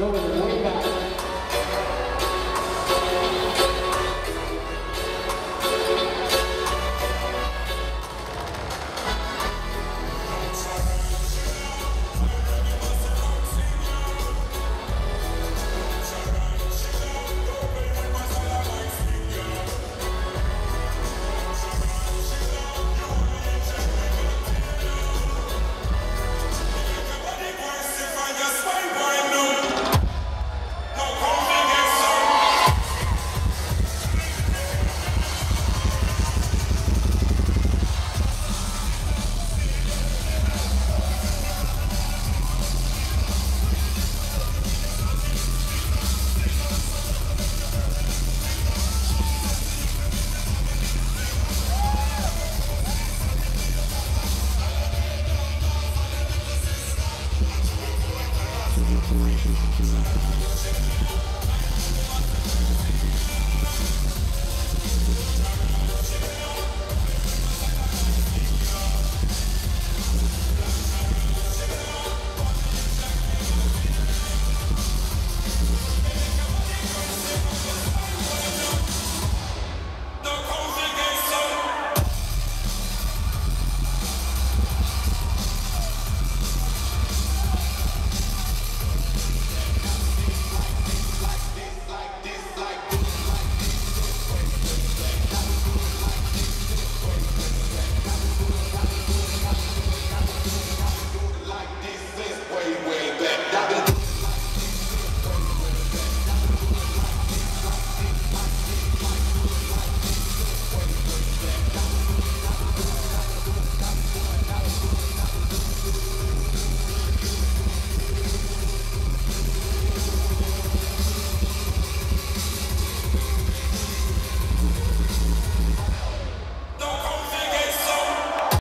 どうもフフフフフフフフフフフフフフ